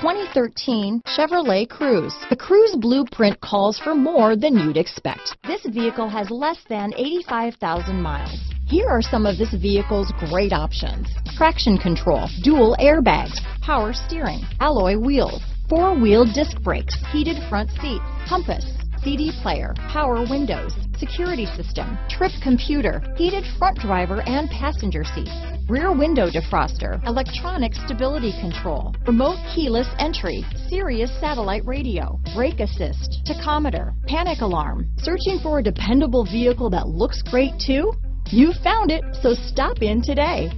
2013 Chevrolet Cruze. The Cruze blueprint calls for more than you'd expect. This vehicle has less than 85,000 miles. Here are some of this vehicle's great options. Traction control, dual airbags, power steering, alloy wheels, four-wheel disc brakes, heated front seats, compass, CD player, power windows, security system, trip computer, heated front driver and passenger seats, rear window defroster, electronic stability control, remote keyless entry, Sirius satellite radio, brake assist, tachometer, panic alarm. Searching for a dependable vehicle that looks great too? You found it, so stop in today.